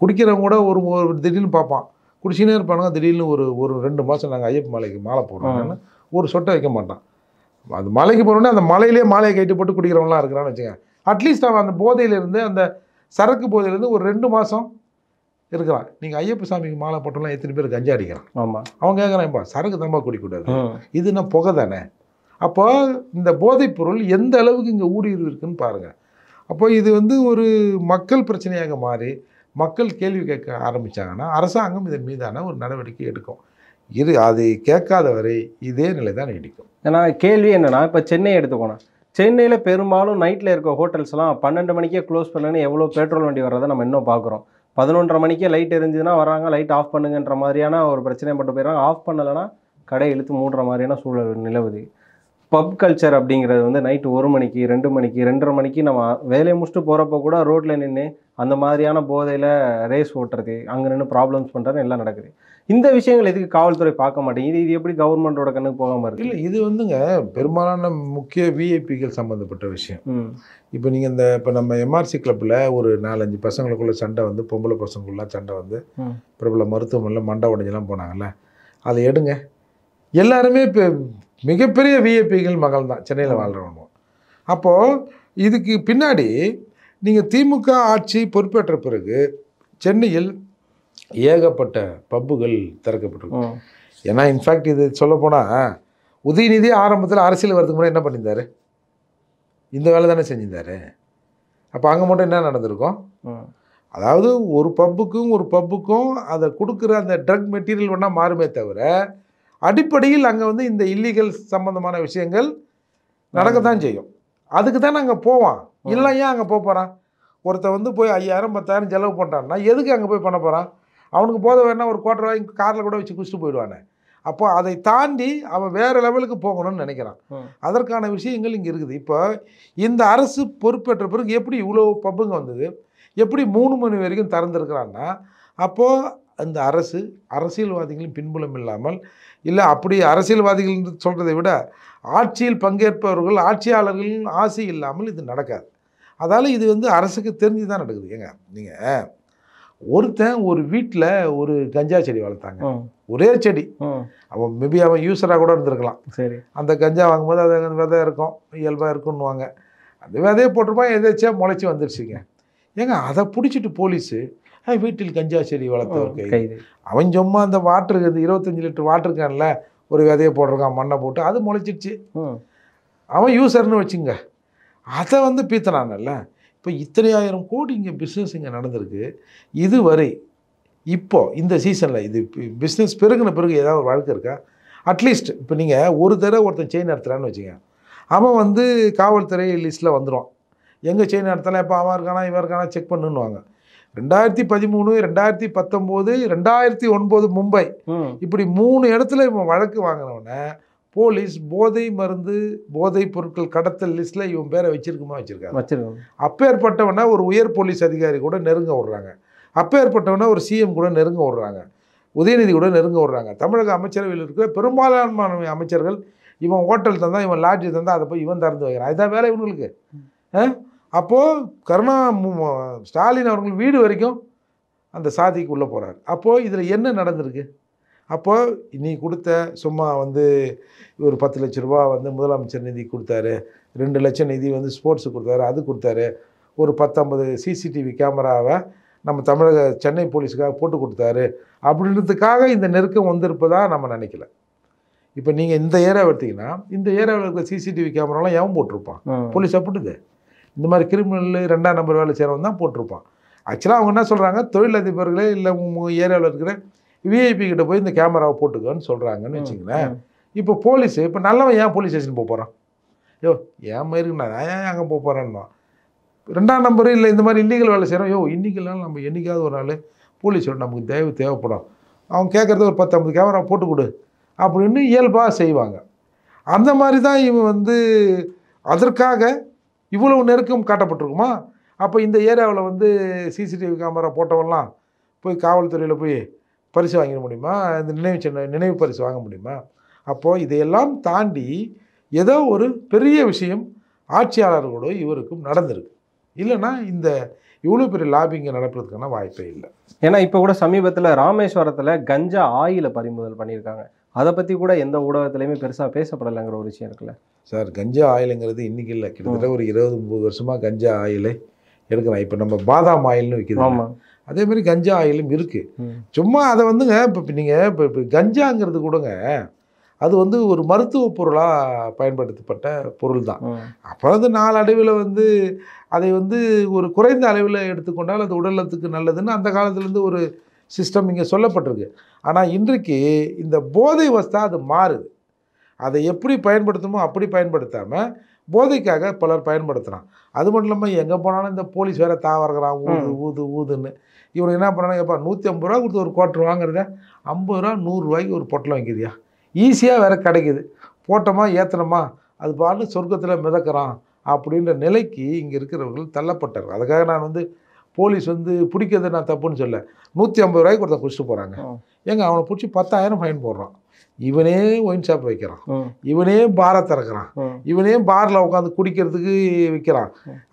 குடிக்கிறவங்க கூட ஒரு ஒரு திடீர்னு பார்ப்பான். குடிச்சினே இருப்பானுங்க. திடீர்னு ஒரு ஒரு ரெண்டு மாதம் நாங்கள் ஐயப்ப மலைக்கு மாலை போடுறோம்னு ஒரு சொட்டை வைக்க மாட்டான். அது மலைக்கு போகிறோன்னே அந்த மலையிலே மாலையை கட்டி போட்டு குடிக்கிறவங்களாம் இருக்கிறான்னு வச்சுங்க அட்லீஸ்ட் அவன் அந்த போதையிலேருந்து அந்த சரக்கு போதையிலேருந்து ஒரு ரெண்டு மாதம் இருக்கிறான். நீங்கள் ஐயப்ப சாமிக்கு மாலை போட்டோம்லாம் எத்தனை பேர் கஞ்சா அடிக்கிறான்? ஆமா. அவன் கேட்குறான்ப்பா சரக்கு தான்ப்பா குடிக்கூடாது. இது என்ன புகை தானே? அப்போ இந்த போதைப் பொருள் எந்த அளவுக்கு இங்கே ஊடுருவி இருக்குன்னு பாருங்கள் அப்போ இது வந்து ஒரு மக்கள் பிரச்சனையாக மாறி மக்கள் கேள்வி கேட்க ஆரம்பித்தாங்கன்னா அரசாங்கம் இதன் மீதான ஒரு நடவடிக்கை எடுக்கும். இது அது கேட்காத வரை இதே நிலை தான் நீடிக்கும். ஏன்னா கேள்வி என்னென்னா இப்போ சென்னை எடுத்துக்கோணும். சென்னையில் பெரும்பாலும் நைட்டில் இருக்க ஹோட்டல்ஸ்லாம் பன்னெண்டு மணிக்கே க்ளோஸ் பண்ணுன்னு எவ்வளோ பெட்ரோல் வண்டி வர்றதை நம்ம இன்னும் பார்க்குறோம். பதினொன்றரை மணிக்கே லைட் எரிஞ்சுதுன்னா வராங்க லைட் ஆஃப் பண்ணுங்கன்ற மாதிரியான ஒரு பிரச்சனையை பட்டு போயிடறாங்க. ஆஃப் பண்ணலைன்னா கடை இழுத்து மூடுற மாதிரியான சூழல் நிலவுது. பப் கல்ச்சர் அப்படிங்கிறது வந்து நைட்டு ஒரு மணிக்கு ரெண்டு மணிக்கு ரெண்டரை மணிக்கு நம்ம வேலையை முடிச்சுட்டு போகிறப்ப கூட ரோட்டில் நின்று அந்த மாதிரியான போதையில் ரேஸ் ஓட்டுறது அங்கே நின்று ப்ராப்ளம்ஸ் பண்ணுறது எல்லாம் நடக்குது. இந்த விஷயங்கள் எதுக்கு காவல்துறை பார்க்க மாட்டேங்குது? இது எப்படி கவர்மெண்ட்டோட கண்ணுக்கு போகாமல் இருக்கு? இல்லை இது வந்துங்க பெரும்பாலான முக்கிய விஐபிகள் சம்மந்தப்பட்ட விஷயம். இப்போ நீங்கள் இந்த இப்போ நம்ம எம்ஆர்சி கிளப்பில் ஒரு நாலஞ்சு பசங்களுக்குள்ள சண்டை வந்து பொம்பளை பசங்களுக்குள்ள சண்டை வந்து. பிரபல மருத்துவமனையில் மண்டை உடைஞ்செல்லாம் போனாங்கல்ல. அதை எடுங்க. எல்லாருமே இப்போ மிகப்பெரிய விஐபிகள் மகள் தான் சென்னையில் வாழ்கிறவங்க அப்போது இதுக்கு பின்னாடி நீங்கள் திமுக ஆட்சி பொறுப்பேற்ற பிறகு சென்னையில் ஏகப்பட்ட பப்புகள் திறக்கப்பட்டிருக்கு. ம். ஏன்னா இன்ஃபேக்ட் இது சொல்லப்போனால் உதயநிதி ஆரம்பத்தில் அரசியல் வரதுக்கு முன்னாடி என்ன பண்ணியிருந்தாரு? இந்த வேலை தானே செஞ்சிருந்தாரு. அப்போ அங்கே மட்டும் என்ன நடந்திருக்கும்? அதாவது ஒரு பப்புக்கும் ஒரு பப்புக்கும் அதை கொடுக்குற அந்த ட்ரக் மெட்டீரியல் வேணால் மாறுமே தவிர அடிப்படையில் அங்கே வந்து இந்த இல்லீகல் சம்பந்தமான விஷயங்கள் நடக்கத்தான் செய்யும். அதுக்கு தான் அங்கே போவான். இல்லை ஏன் அங்கே போக போகிறான் ஒருத்தன் வந்து போய் ஐயாயிரம் பத்தாயிரம் செலவு பண்ணுறான்னா எதுக்கு அங்கே போய் பண்ண போகிறான் அவனுக்கு போத வேணா ஒரு கோட்டை வாங்கி காரில் கூட வச்சு குடிச்சிட்டு போயிடுவானே. அப்போ அதை தாண்டி அவன் வேறு லெவலுக்கு போகணும்னு நினைக்கிறான். அதற்கான விஷயங்கள் இங்கே இருக்குது. இப்போ இந்த அரசு பொறுப்பேற்ற பிறகு எப்படி இவ்வளோ பப்புங்க வந்தது? எப்படி மூணு மணி வரைக்கும் திறந்துருக்கிறான்னா அப்போது அந்த அரசு அரசியல்வாதிகளின் பின்புலம் இல்லாமல் இல்லை அப்படி அரசியல்வாதிகள் சொல்கிறதை விட ஆட்சியில் பங்கேற்பவர்கள் ஆட்சியாளர்களின் ஆசை இல்லாமல் இது நடக்காது. அதால் இது வந்து அரசுக்கு தெரிஞ்சு தான் நடக்குது. ஏங்க நீங்கள் ஒருத்தன் ஒரு வீட்டில் ஒரு கஞ்சா செடி வளர்த்தாங்க. ஒரே செடி. அவன் மேபி அவன் யூஸராக கூட இருந்திருக்கலாம். சரி. அந்த கஞ்சா வாங்கும்போது அது அந்த விதை இருக்கும் இயல்பாக இருக்குன்னுவாங்க. அந்த விதையை போட்டிருப்பான் எதாச்சியா முளைச்சி வந்துருச்சுங்க. ஏங்க அதை பிடிச்சிட்டு போலீஸு "ஏய், வீட்டில் கஞ்சா செடி வளர்த்தவர் கைது. அவன் சும்மா அந்த வாட்டர் இந்த இருபத்தஞ்சி லிட்டர் வாட்டர் கேனில் ஒரு விதையை போட்டிருக்கான் மண்ணை போட்டு அது முளைச்சிடுச்சு. அவன் யூசர்னு வச்சுங்க. அதை வந்து பீத்தனானல்ல இப்போ இத்தனை ஆயிரம் கோடி இங்கே பிஸ்னஸ் இங்கே நடந்திருக்கு. இதுவரை இப்போ இந்த சீசனில் இது பிஸ்னஸ் பெருகின பிறகு ஏதாவது ஒரு வழக்கு இருக்கா? அட்லீஸ்ட் இப்போ நீங்கள் ஒரு தடவை ஒருத்தன் செயின் நடத்துகிறான்னு வச்சுங்க. அவன் வந்து காவல்துறை லிஸ்ட்டில் வந்துடுவான் எங்கே செயின் நடத்தலாம் இப்போ அவன் இருக்கானா இவன் இருக்கானா செக் பண்ணுன்னுவாங்க. ரெண்டாயிரத்தி பதிமூணு ரெண்டாயிரத்தி பத்தொம்போது ரெண்டாயிரத்தி ஒன்பது மும்பை. இப்படி மூணு இடத்துல இவன் வழக்கு வாங்கினவன போலீஸ் போதை மருந்து போதைப் பொருட்கள் கடத்தல் லிஸ்ட்டில் இவன் பேரை வச்சிருக்குமா வச்சிருக்காங்க. வச்சிருக்கோம் அப்பேற்பட்டவனை ஒரு உயர் போலீஸ் அதிகாரி கூட நெருங்க விடுறாங்க. அப்பேற்பட்டவனை ஒரு சிஎம் கூட நெருங்க விடுறாங்க. உதயநிதி கூட நெருங்க விடுறாங்க. தமிழக அமைச்சரவையில் இருக்கிற பெரும்பாலான அமைச்சர்கள் இவன் ஹோட்டல் தந்தா இவன் லாட்ஜ் தந்தா அதை போய் இவன் திறந்து வைக்கிறான். இதுதான் வேலை இவனுங்களுக்கு ஆ? அப்போது கருணா ஸ்டாலின் அவர்கள் வீடு வரைக்கும் அந்த சாதிக்கு உள்ளே போகிறார் அப்போது இதில் என்ன நடந்திருக்கு? அப்போது நீ கொடுத்த சும்மா வந்து ஒரு பத்து லட்ச ரூபா வந்து முதலமைச்சர் நிதி கொடுத்தாரு. ரெண்டு லட்சம் நிதி வந்து ஸ்போர்ட்ஸுக்கு கொடுத்தாரு அது கொடுத்தாரு. ஒரு பத்தொம்பது சிசிடிவி கேமராவை நம்ம தமிழக சென்னை போலீஸுக்காக போட்டு கொடுத்தாரு. அப்படின்றதுக்காக இந்த நெருக்கம் வந்திருப்பதா நம்ம நினைக்கல. இப்போ நீங்கள் இந்த ஏரியாவை எடுத்தீங்கன்னா இந்த ஏரியாவில் இருக்கிற சிசிடிவி கேமராலாம் எவன் போட்டிருப்பான். போலீஸ் அப்படிது இந்த மாதிரி கிரிமினல் ரெண்டாம் நம்பர் வேலை செய்கிறவன் தான் போட்டிருப்பான். ஆக்சுவலாக அவங்க என்ன சொல்கிறாங்க தொழிலதிபர்களே இல்லை உங்கள் ஏரியாவில் இருக்கிற விஐபி கிட்ட போய் இந்த கேமராவை போட்டுக்கோன்னு சொல்கிறாங்கன்னு வச்சுங்களேன் இப்போ போலீஸ் இப்போ நல்லவன் ஏன் போலீஸ் ஸ்டேஷன் போக போகிறான் யோ ஏன் மயிருக்குண்ணா நான் ஏன் அங்கே போக போகிறேன்னா ரெண்டாம் நம்பர் இல்லை இந்த மாதிரி இல்லீகல் வேலை செய்கிறோம் யோ இன்னைக்கெல்லாம் நம்ம என்னைக்காவது ஒரு நாள் போலீஸோட நமக்கு தேவை தேவைப்படும். அவங்க கேட்குறது ஒரு பத்து ஐம்பது கேமரா போட்டு கொடு அப்படின்னு இயல்பாக செய்வாங்க. அந்த மாதிரி தான் இவன் வந்து அதற்காக இவ்வளவு நெருக்கம் காட்டப்பட்டிருக்குமா? அப்போ இந்த ஏரியாவில் வந்து சிசிடிவி கேமரா போட்டவெல்லாம் போய் காவல்துறையில் போய் பரிசு வாங்கிட முடியுமா? இந்த நினைவு சின்ன நினைவு பரிசு வாங்க முடியுமா? அப்போது இதையெல்லாம் தாண்டி ஏதோ ஒரு பெரிய விஷயம் ஆட்சியாளர்களோட இவருக்கும் நடந்திருக்கு. இல்லைன்னா இந்த இவ்வளோ பெரிய லாபிங்கை நடப்பதற்கான வாய்ப்பே இல்லை. ஏன்னா இப்போ கூட சமீபத்தில் ராமேஸ்வரத்தில் கஞ்சா ஆயில பறிமுதல் பண்ணியிருக்காங்க. அதை பற்றி கூட எந்த ஊடகத்துலையுமே பெருசாக பேசப்படலைங்கிற ஒரு விஷயம் இருக்குல்ல. சார் கஞ்சா ஆயிலுங்கிறது இன்னைக்கு இல்லை. கிட்டத்தட்ட ஒரு இருபது முப்பது வருஷமாக கஞ்சா ஆயிலை எடுக்கலாம் இப்போ நம்ம பாதாம் ஆயில்னு விற்கிது ஆமாம் அதே மாதிரி கஞ்சா ஆயிலும் இருக்குது சும்மா அதை வந்துங்க இப்போ நீங்கள் இப்போ இப்போ கஞ்சாங்கிறது கூடங்க அது வந்து ஒரு மருத்துவ பொருளாக பயன்படுத்தப்பட்ட பொருள் தான். அப்போ வந்து நாளடைவில் வந்து அதை வந்து ஒரு குறைந்த அளவில் எடுத்துக்கொண்டால் அது உடலத்துக்கு நல்லதுன்னு அந்த காலத்துலேருந்து ஒரு சிஸ்டம் இங்கே சொல்லப்பட்டிருக்கு. ஆனால் இன்றைக்கு இந்த போதை வஸ்தா அது மாறுது. அதை எப்படி பயன்படுத்தணுமோ அப்படி பயன்படுத்தாமல் போதைக்காக பலர் பயன்படுத்துகிறான் அது மட்டும் இல்லாமல் எங்கே போனாலும் இந்த போலீஸ் வேற தாவறகிறான் ஊது ஊது ஊதுன்னு. இவனுக்கு என்ன பண்ணுறாங்க எப்பா நூற்றி ஐம்பது ரூபா கொடுத்து ஒரு குவார்டர் வாங்குறத ஐம்பது ரூபா நூறுரூவாய்க்கு ஒரு பொட்டலம் வைக்கிறியா ஈஸியாக வேற கிடைக்குது. போட்டோமா ஏற்றணுமா அது பாட்டு சொர்க்கத்தில் மிதக்கிறான் அப்படின்ற நிலைக்கு இங்கே இருக்கிறவர்கள் தள்ளப்பட்டார்கள். அதுக்காக நான் வந்து போலீஸ் வந்து பிடிக்கிறது நான் தப்புன்னு சொல்ல நூற்றி ஐம்பது ரூபாய்க்கு ஒருத்தன் குடிச்சிட்டு போகிறாங்க. ஏங்க அவனை பிடிச்சி பத்தாயிரம் ஃபைன் போடுறான். இவனே ஒயின் ஷாப் வைக்கிறான். இவனே பாரை திறக்கிறான். இவனே பாரில் உட்காந்து குடிக்கிறதுக்கு விற்கிறான்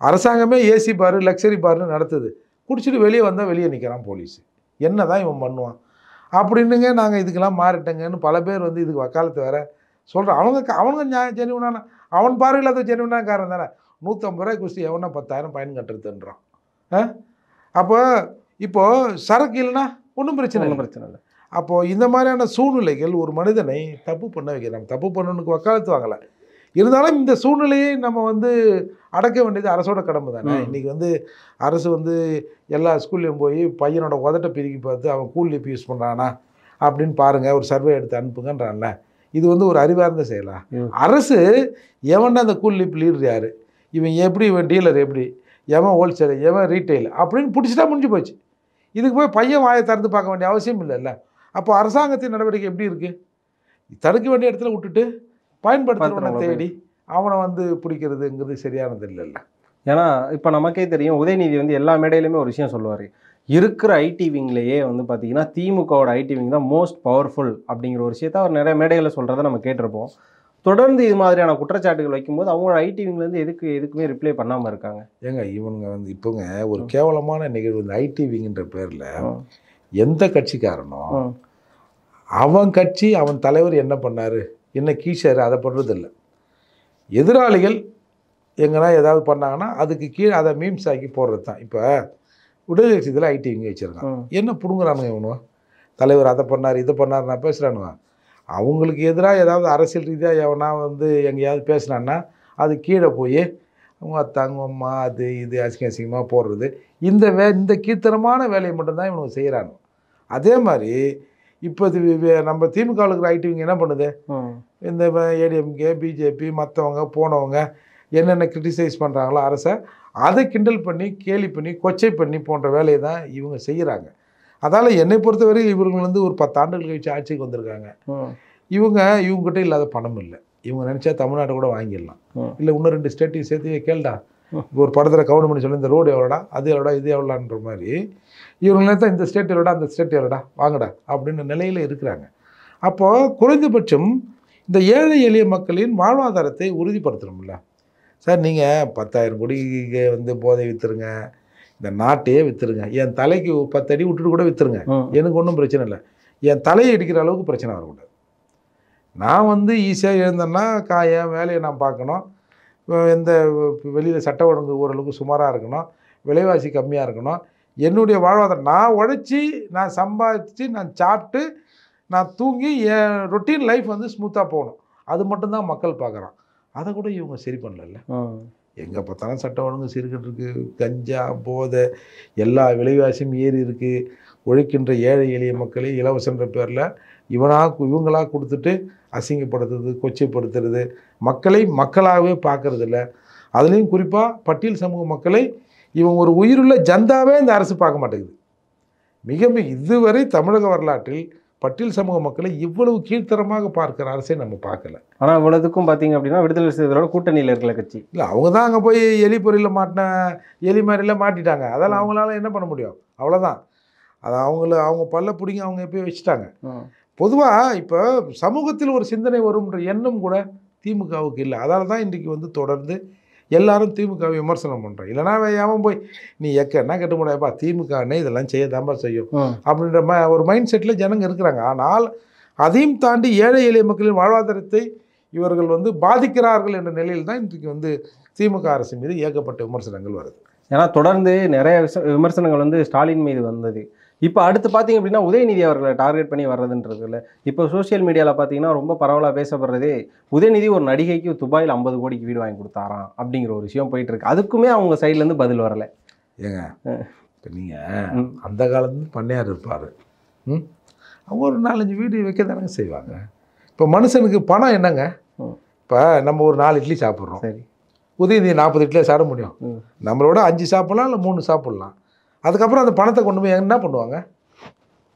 அரசாங்கமே ஏசி பார் லக்ஸரி பார்னு நடத்துது. குடிச்சிட்டு வெளியே வந்தால் வெளியே நிற்கிறான் போலீஸ். என்ன தான் இவன் பண்ணுவான்? அப்படின்னுங்க நாங்கள் இதுக்கெல்லாம் மாறிட்டேங்கன்னு பல பேர் வந்து இதுக்கு வக்காலத்து வேற சொல்கிறோம் அவங்க அவனுங்க நியாய ஜெனுவனான அவன் பார்வையில் அது ஜெனுவனான காரணம் தானே. நூற்றம்பது ரூபாய் குஸ்தி எவனா பத்தாயிரம் பயன் கட்டுறதுன்றான். ஆ? அப்போ இப்போது சரக்கு இல்லைன்னா ஒன்றும் பிரச்சனை இல்லை. பிரச்சனை இல்லை. அப்போது இந்த மாதிரியான சூழ்நிலைகள் ஒரு மனிதனை தப்பு பண்ண வைக்கிறாங்க தப்பு பண்ணணுக்கு வக்காலத்து வாங்கலை. இருந்தாலும் இந்த சூழ்நிலையை நம்ம வந்து அடக்க வேண்டியது அரசோட கடமை தானே. இன்றைக்கி வந்து அரசு வந்து எல்லா ஸ்கூல்லையும் போய் பையனோட உதட்ட பிரிக்கி பார்த்து அவன் கூல் லிப்பி யூஸ் பண்ணுறானா அப்படின்னு பாருங்கள் ஒரு சர்வே எடுத்து அனுப்புங்கன்றான்ல. இது வந்து ஒரு அறிவார்ந்த செயலா. அரசு எவன்டா அந்த கூல் லிப் லீடர் யார் இவன் எப்படி இவன் டீலர் எப்படி? எவன் ஹோல்சேல் எவன் ரீட்டைல் அப்படின்னு பிடிச்சிட்டா முடிஞ்சு போச்சு. இதுக்கு போய் பையன் வாயை திறந்து பார்க்க வேண்டிய அவசியம் இல்லைல்ல. அப்போ அரசாங்கத்தின் நடவடிக்கை எப்படி இருக்குது தடுக்க வேண்டிய இடத்துல விட்டுட்டு பயன்படுத்துகிறவனை தேடி அவனை வந்து பிடிக்கிறதுங்கிறது சரியானது இல்லைல்ல. ஏன்னா இப்போ நமக்கே தெரியும் உதயநிதி வந்து எல்லா மேடையிலுமே ஒரு விஷயம் சொல்லுவார். இருக்கிற ஐடி விங்லேயே வந்து பார்த்தீங்கன்னா திமுகவோட ஐடி விங் தான் மோஸ்ட் பவர்ஃபுல் அப்படிங்கிற ஒரு விஷயத்த அவர் நிறைய மேடைகளில் சொல்கிறத நம்ம கேட்டிருப்போம். தொடர்ந்து இது மாதிரியான குற்றச்சாட்டுகள் வைக்கும்போது அவங்களோட ஐடி விங்லேருந்து எதுக்கு எதுக்குமே ரிப்ளை பண்ணாமல் இருக்காங்க. ஏங்க இவனுங்க வந்து இப்போங்க ஒரு கேவலமான நிகழ்வு இந்த ஐடிவிங்கிற பேரில். எந்த கட்சிக்காரனும் ம். அவன் கட்சி அவன் தலைவர் என்ன பண்ணார்? என்ன கீழாரு அதை பண்ணுறதில்ல எதிராளிகள் எங்கன்னா ஏதாவது பண்ணாங்கன்னா அதுக்கு கீழே அதை மீம்ஸ் ஆக்கி போடுறது தான். இப்போ விடுதலை கட்சியில் ஐடி விங்க வச்சுருக்கான். என்ன பிடுங்குறானுங்க இவனுவா? தலைவர் அதை பண்ணார் இதை பண்ணார் நான் பேசுகிறானுவா அவங்களுக்கு எதிராக ஏதாவது அரசியல் ரீதியாக எவனா வந்து எங்கேயாவது பேசுனான்னா அது கீழே போய் அவங்க அத்தாங்க அம்மா அது இது அசிங்க அசிங்கமாக போடுறது. இந்த வே இந்த கீர்த்தனமான வேலையை மட்டும்தான் இவனுங்க செய்கிறாங்க அதே மாதிரி இப்போ இது நம்ம திமுக இருக்கிற ஐடிவிங்க என்ன பண்ணுது. இந்த ஏடிஎம்கே பிஜேபி மற்றவங்க போனவங்க என்னென்ன கிரிட்டிசைஸ் பண்ணுறாங்களோ அரசை அதை கிண்டல் பண்ணி கேலி பண்ணி கொச்சை பண்ணி போன்ற வேலையை தான் இவங்க செய்கிறாங்க அதால் என்னை பொறுத்தவரை இவங்க வந்து ஒரு பத்து ஆண்டுகள் கழிச்சு ஆட்சிக்கு வந்திருக்காங்க. இவங்க இவங்ககிட்ட இல்லாத பணம் இல்லை. இவங்க நினச்சா தமிழ்நாட்டை கூட வாங்கிடலாம். இல்லை இன்னும் ரெண்டு ஸ்டேட்டையும் சேர்த்து கேளுடா. இப்போ ஒரு படத்தில் கவுண்ட் பண்ணி சொல்லி இந்த ரோடு எவ்வளோடா அது எவ்வளோடா இது எவ்வளோன்ற மாதிரி இவங்க நினைத்தா இந்த ஸ்டேட் எவ்வளோடா அந்த ஸ்டேட் எவ்வளோடா வாங்கடா அப்படின்ற நிலையில் இருக்கிறாங்க. அப்போது குறைந்தபட்சம் இந்த ஏழை எளிய மக்களின் வாழ்வாதாரத்தை உறுதிப்படுத்தணும்ல. சார் நீங்கள் பத்தாயிரம் கோடிக்கு வந்து போதை விற்றுருங்க இந்த நாட்டையே விற்றுருங்க என் தலைக்கு பத்து அடி விட்டுட்டு கூட விற்றுருங்க. எனக்கு ஒன்றும் பிரச்சனை இல்லை. என் தலையை இடிக்கிற அளவுக்கு பிரச்சனை வரக்கூடாது. நான் வந்து ஈஸியாக எழுந்தேன்னா கா என் வேலையை நான் பார்க்கணும். எந்த வெளியில் சட்ட ஒழுங்கு ஓரளவுக்கு சுமாராக இருக்கணும். விலைவாசி கம்மியாக இருக்கணும். என்னுடைய வாழ்வாதாரம் நான் உழைச்சி நான் சம்பாதிச்சு நான் சாப்பிட்டு நான் தூங்கி என் ரொட்டீன் லைஃப் வந்து ஸ்மூத்தாக போகணும். அது மட்டும்தான் மக்கள் பார்க்குறான். அதை கூட இவங்க சரி பண்ணல. எங்கே பார்த்தாலும் சட்டம் ஒழுங்கு சீர்கிட்டு இருக்குது கஞ்சா போதை எல்லா விலைவாசியும் ஏறி இருக்குது உழைக்கின்ற ஏழை எளிய மக்களை இலவசன்ற பேரில் இவனாக இவங்களாக கொடுத்துட்டு அசிங்கப்படுத்துறது கொச்சைப்படுத்துறது. மக்களை மக்களாகவே பார்க்கறதில்ல. அதுலேயும் குறிப்பாக பட்டியல் சமூக மக்களை இவன் ஒரு உயிருள்ள ஜந்தாவே இந்த அரசு பார்க்க மாட்டேங்குது. மிக மிக இதுவரை தமிழக வரலாற்றில் பட்டியல் சமூக மக்களை இவ்வளவு கீழ்த்தரமாக பார்க்கிற அரசை நம்ம பார்க்கல. ஆனா இவ்வளவுக்கும் பாத்தீங்க அப்படின்னா விடுதலை சிறுத்தைகளோட கூட்டணியில இருக்கிற கட்சி. இல்லை அவங்க தான் அங்கே போய் எலி பொறியில் மாட்டின எலி மாதிரிலாம் மாட்டிட்டாங்க. அதெல்லாம் அவங்களால என்ன பண்ண முடியும்? அவ்வளோதான் அது அவங்கள அவங்க பல்ல பிடிங்க அவங்க எப்பயும் வச்சுட்டாங்க. பொதுவாக இப்போ சமூகத்தில் ஒரு சிந்தனை வரும்ன்ற எண்ணம் கூட திமுகவுக்கு இல்லை. அதால தான் இன்றைக்கி வந்து தொடர்ந்து எல்லாரும் திமுகவை விமர்சனம் பண்ணுறோம் இல்லைனா அவன் போய் நீ எக்கன்னா கெட்ட முடியாப்பா திமுகனே இதெல்லாம் செய்ய தான்பா செய்யும். அப்படின்ற ம ஒரு மைண்ட் செட்டில் ஜனங்க இருக்கிறாங்க. ஆனால் அதையும் தாண்டி ஏழை எளிய மக்களின் வாழ்வாதாரத்தை இவர்கள் வந்து பாதிக்கிறார்கள் என்ற நிலையில் தான் இன்றைக்கு வந்து திமுக அரசு மீது ஏகப்பட்ட விமர்சனங்கள் வருது. ஏன்னா தொடர்ந்து நிறைய விமர்சனங்கள் வந்து ஸ்டாலின் மீது வந்தது. இப்போ அடுத்து பார்த்தீங்க அப்படின்னா உதயநிதி அவர்களை டார்கெட் பண்ணி வர்றதுன்றது இல்லை. இப்போ சோஷியல் மீடியாவில் பார்த்தீங்கன்னா ரொம்ப பரவலாக பேசப்படுறதே உதயநிதி ஒரு நடிகைக்கு துபாயில் ஐம்பது கோடிக்கு வீடு வாங்கி கொடுத்தாராம் அப்படிங்கிற ஒரு விஷயம் போயிட்டு இருக்கு. அதுக்குமே அவங்க சைட்லேருந்து பதில் வரல. ஏங்க. இப்போ நீங்கள். அந்த காலத்துல பண்ணையார் இருப்பார். ம்? அவங்க ஒரு நாலஞ்சு வீடு வைக்க தானங்க செய்வாங்க. இப்போ மனுஷனுக்கு பணம் என்னங்க. இப்போ நம்ம ஒரு நாலு இட்லி சாப்பிட்றோம். சரி. உதயநிதி நாற்பது இட்லியாக சாப்பிட முடியும். நம்மளோட அஞ்சு சாப்பிட்லாம் இல்லை மூணு சாப்பிட்லாம். அதுக்கப்புறம் அந்த பணத்தை கொண்டு போய் என்ன பண்ணுவாங்க?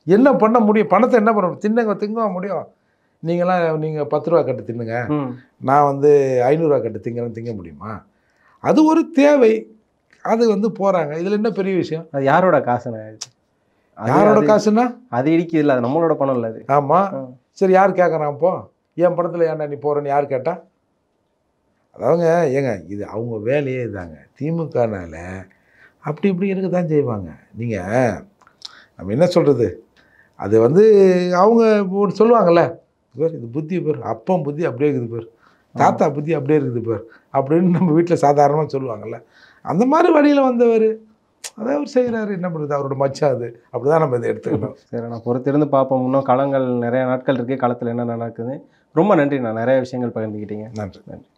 என்ன பண்ண முடியும்? பணத்தை என்ன பண்ண முடியும்? தின்னங்க திங்க முடியும். நீங்களாம் நீங்கள் பத்து ரூபா கட்டு தின்னுங்க. நான் வந்து ஐநூறுரூவா கட்டு திங்கன்னு திங்க முடியுமா? அது ஒரு தேவை. அது வந்து போகிறாங்க இதில் என்ன பெரிய விஷயம்? அது யாரோட காசுண்ணே யாரோட காசுன்னா? அது இடிக்குது இல்லை அது நம்மளோட பணம் இல்லை அது. ஆமாம். சரி யார் கேட்குறான் இப்போ? என் படத்தில் ஏன்டா நீ போகிறேன்னு யார் கேட்டா? அதாவங்க ஏங்க இது அவங்க வேலையே இதாங்க. திமுகனால அப்படி இப்படி இருக்க தான் செய்வாங்க. நீங்கள் நம்ம என்ன சொல்கிறது அது வந்து அவங்க ஒன்று சொல்லுவாங்கல்ல பேர் இது புத்தி பேர் அப்பம் புத்தி அப்படியே இருக்குது பேர் தாத்தா புத்தி அப்படியே இருக்குது பேர் அப்படின்னு நம்ம வீட்டில் சாதாரணமாக சொல்லுவாங்கல்ல. அந்த மாதிரி வழியில் வந்தவர் அதை அவர் செய்கிறாரு என்ன பண்ணுறது அவரோட மச்சான் அது. அப்படி தான் நம்ம இதை எடுத்துக்கணும். சரி நான் பொறுத்திருந்து பார்ப்போம். இன்னும் களங்கள் நிறைய நாட்கள் இருக்கு களத்தில் என்ன நடக்குது ரொம்ப நன்றி நான் நிறைய விஷயங்கள் பகிர்ந்துக்கிட்டீங்க நன்றி. நன்றி.